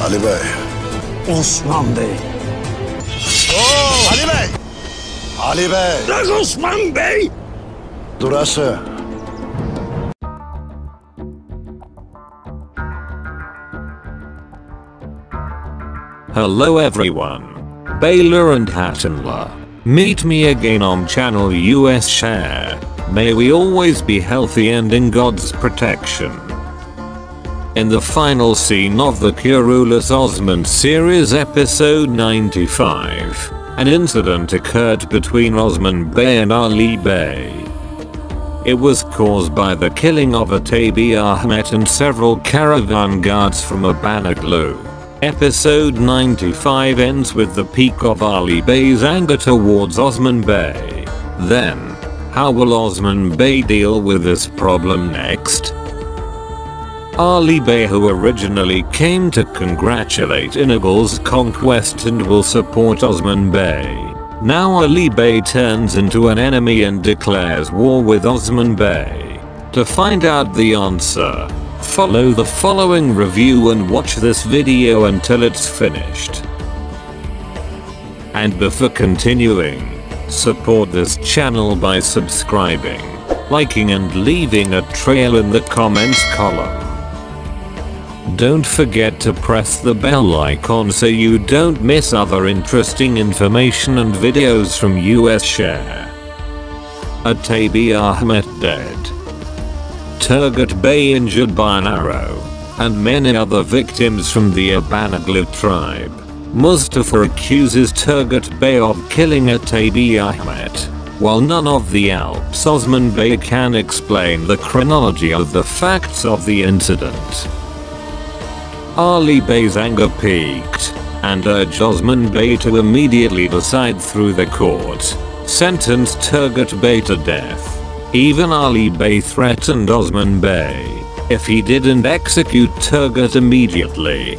Ali Bey. Osman Bey. Oo, Ali Bey. Ali Bey. Lan Osman Bey! Durası. Hello everyone. Baylor and Hattonla. Meet me again on channel US Share. May we always be healthy and in God's protection. In the final scene of the Kurulus Osman series episode 95, an incident occurred between Osman Bey and Ali Bey. It was caused by the killing of Atabi Ahmet and several caravan guards from Abanaglu. Episode 95 ends with the peak of Ali Bey's anger towards Osman Bey. Then, how will Osman Bey deal with this problem next? Ali Bey who originally came to congratulate Inegol's conquest and will support Osman Bey. Now Ali Bey turns into an enemy and declares war with Osman Bey. To find out the answer, follow the following review and watch this video until it's finished. And before continuing, support this channel by subscribing, liking and leaving a trail in the comments column. Don't forget to press the bell icon so you don't miss other interesting information and videos from US Share. Atabi Ahmet dead. Turgut Bey injured by an arrow. And many other victims from the Abanaglu tribe. Mustafa accuses Turgut Bey of killing Atabi Ahmet. While none of the Alps Osman Bey can explain the chronology of the facts of the incident. Ali Bey's anger peaked and urged Osman Bey to immediately decide through the court, sentence Turgut Bey to death. Even Ali Bey threatened Osman Bey if he didn't execute Turgut immediately.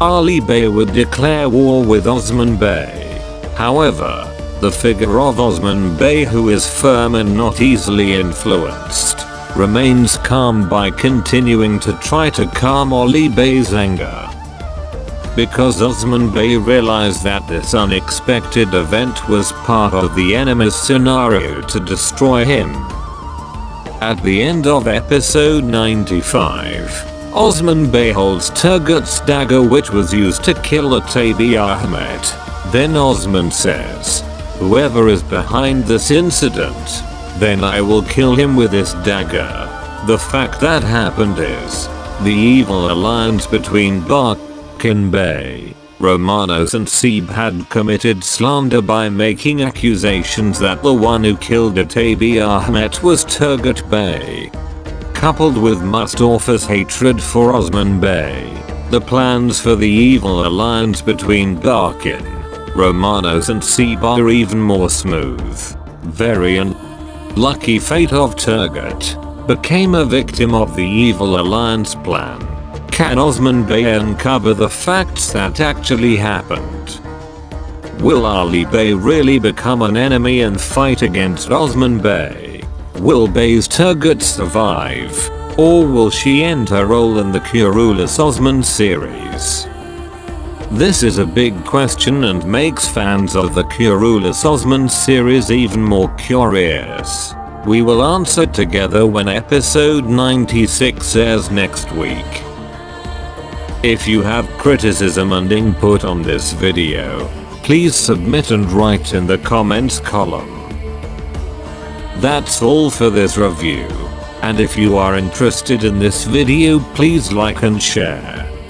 Ali Bey would declare war with Osman Bey. However, the figure of Osman Bey who is firm and not easily influenced remains calm by continuing to try to calm Ali Bey's anger. Because Osman Bey realized that this unexpected event was part of the enemy's scenario to destroy him. At the end of episode 95, Osman Bey holds Turgut's dagger which was used to kill Atabi Ahmet. Then Osman says, whoever is behind this incident, then I will kill him with this dagger. The fact that happened is, the evil alliance between Barkin Bey, Romanos and Seb had committed slander by making accusations that the one who killed Atabi Ahmet was Turgut Bey. Coupled with Mustafa's hatred for Osman Bey, the plans for the evil alliance between Barkin, Romanos and Seb are even more smooth. Very unlucky fate of Turgut became a victim of the evil alliance plan. Can Osman Bey uncover the facts that actually happened? Will Ali Bey really become an enemy and fight against Osman Bey? Will Bey's Turgut survive? Or will she end her role in the Kurulus Osman series? This is a big question and makes fans of the Kurulus Osman series even more curious. We will answer together when episode 96 airs next week. If you have criticism and input on this video, please submit and write in the comments column. That's all for this review. And if you are interested in this video please like and share.